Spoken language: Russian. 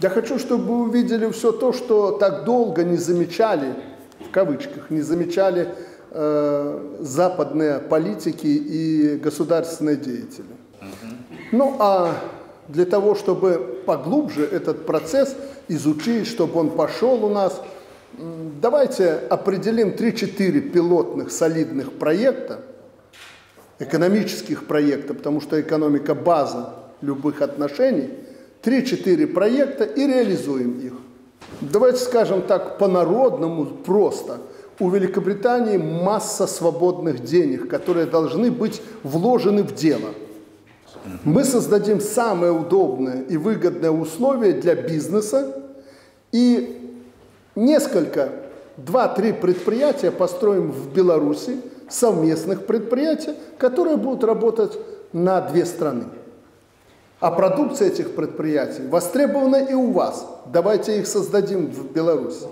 Я хочу, чтобы вы увидели все то, что так долго не замечали, в кавычках, не замечали э, западные политики и государственные деятели. Ну а для того, чтобы поглубже этот процесс изучить, чтобы он пошел у нас, давайте определим 3-4 пилотных солидных проекта, экономических проектов, потому что экономика – база любых отношений – 3-4 проекта и реализуем их. Давайте скажем так по-народному, просто. У Великобритании масса свободных денег, которые должны быть вложены в дело. Мы создадим самые удобные и выгодные условия для бизнеса и несколько, два-три предприятия построим в Беларуси, совместных предприятий, которые будут работать на две страны. А продукция этих предприятий востребована и у вас. Давайте их создадим в Беларуси.